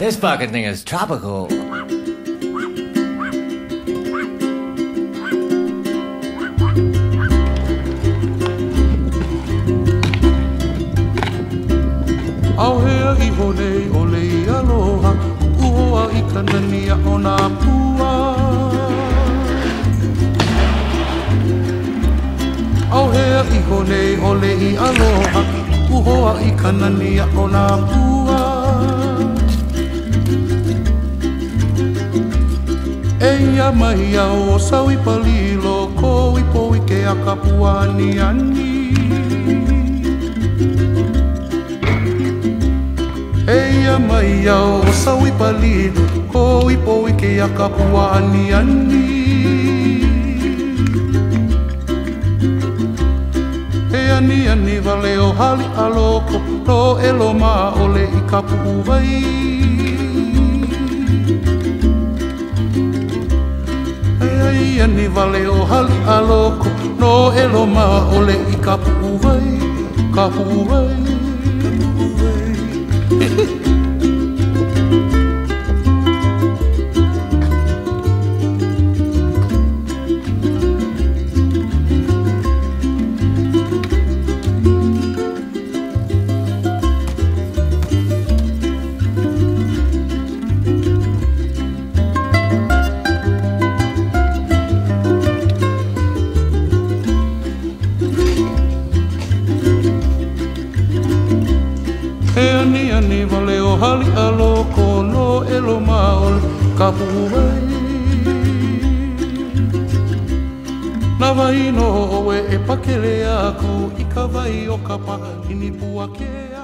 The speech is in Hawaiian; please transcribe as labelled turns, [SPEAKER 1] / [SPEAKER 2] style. [SPEAKER 1] This fucking thing is tropical.
[SPEAKER 2] Auhea i honei o lei aloha Uoa i kanania o nā pua Auhea i honei o lei aloha Uoa i kanania o nā pua mahi au o sau i palilo ko i po i ke a ka puani ani e ia mai au o sau i palilo ko i po i ke a ka puani ani e ani ani vale o hali aloko to elo ole i ka e ani ani o hali i ka vai ani vale o hali aloko No e lo ma ole i ka vai, ka vai hali alo ko no elo maol ka puwai na vai no we e pakele aku i ka vai
[SPEAKER 3] o ka pa ini pua ke